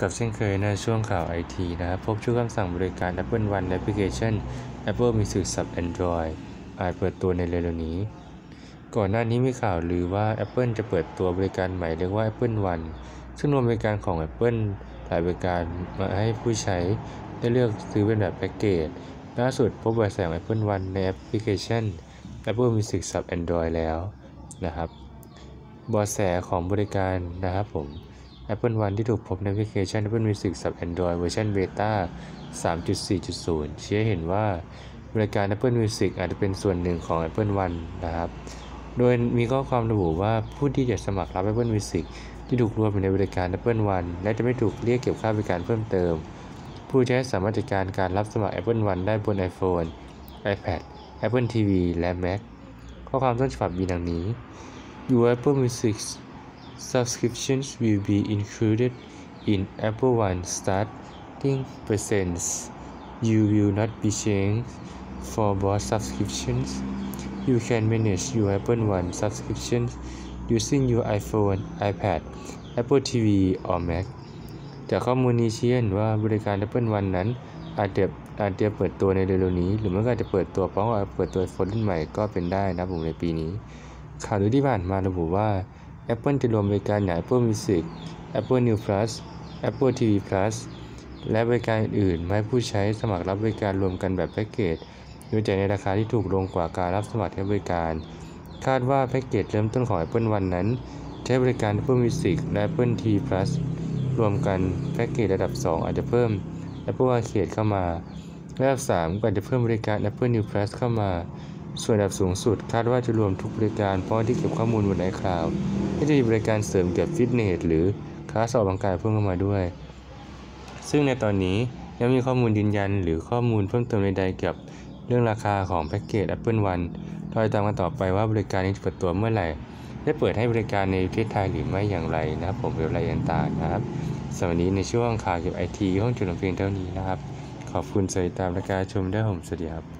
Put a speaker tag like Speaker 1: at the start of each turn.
Speaker 1: กับเช่นเคยในช่วงข่าวไอทีนะครับพบชุดคำสั่งบริการ Apple One แอปพลิเคชัน Apple Music สับ Android อาจเปิดตัวในเร็วๆนี้ ก่อนหน้านี้มีข่าวลือว่า Apple จะเปิดตัวบริการใหม่เรียกว่า Apple One ซึ่งรวมบริการของ Apple หลายบริการมาให้ผู้ใช้ได้เลือกซื้อเป็นแบบแพ็กเกจล่าสุดพบเบาะแสของ Apple One ในแอปพลิเคชัน Apple Music สับ Android แล้วนะครับเบาะแสของบริการนะครับผม Apple One ที่ถูกพบในแอปพลิเคชัน Apple Music สำหรับ Android เวอร์ชัน beta 3.4.0 ชี้ให้เห็นว่าบริการ Apple Music อาจจะเป็นส่วนหนึ่งของ Apple One นะครับ โดยมีข้อความระบุว่าผู้ที่จะสมัครรับ Apple Music ที่ถูกรวมอยู่ในบริการ Apple One และจะไม่ถูกเรียกเก็บค่าบริการเพิ่มเติม ผู้ใช้สามารถจัดการการรับสมัคร Apple One ได้บน iPhone iPad Apple TV และ Mac ข้อความต้นฉบับมีดังนี้ Your Apple Music subscriptions will be included in Apple One starting percents. You will not be changed for both subscriptions. You can manage your Apple One subscriptions using your iPhone, iPad, Apple TV or Mac. จากข้อมูลนี้ชี้เห็นว่าบริการ Apple One นั้นอาจจะอาจจะเปิดตัวในเร็วๆนี้ หรือมันก็อาจจะเปิดตัวเพราะว่าเปิดตัวโฟนรุ่นใหม่ก็เป็นได้นะผมในปีนี้ ข่าวลือที่ผ่านมาระบุว่า Apple จะรวมบริการอย่าง Apple Music, Apple New Plus, Apple TV Plus และบริการอื่นๆให้ผู้ใช้สมัครรับบริการรวมกันแบบแพ็กเกจโดยจ่ายในราคาที่ถูกลงกว่าการรับสมัครใช้บริการ คาดว่าแพ็กเกจเริ่มต้นของ Apple One นั้น ใช้บริการ Apple Music และ Apple TV Plus รวมกันแพ็กเกจระดับ 2 อาจจะเพิ่ม Apple Arcade เข้ามา ระดับ 3 ก็อาจจะเพิ่มบริการ Apple News Plus เข้ามา ส่วนระดับสูงสุดคาดว่าจะรวมทุกบริการพร้อมที่เก็บข้อมูลบน iCloud ที่จะมีบริการเสริมเกี่ยวกับฟิตเนสหรือคลาสออกกำลังกายเพิ่มเข้ามาด้วย ซึ่งในตอนนี้ยังมีข้อมูลยืนยันหรือข้อมูลเพิ่มเติมใดๆเกี่ยวกับเรื่องราคาของแพ็กเกจ Apple One รอติดตามกันต่อไปว่าบริการนี้จะเปิดตัวเมื่อไหร่ ได้เปิดให้บริการในประเทศไทยหรือไม่อย่างไรนะครับ ผมเป็นรายต่างๆนะครับสำหรับนี้ในช่วงข่าวเกี่ยวกับไอทีห้องจุดลำเพียงเท่านี้นะครับ ขอบคุณสวัสดีตามรายการชมได้ผมสวัสดีครับ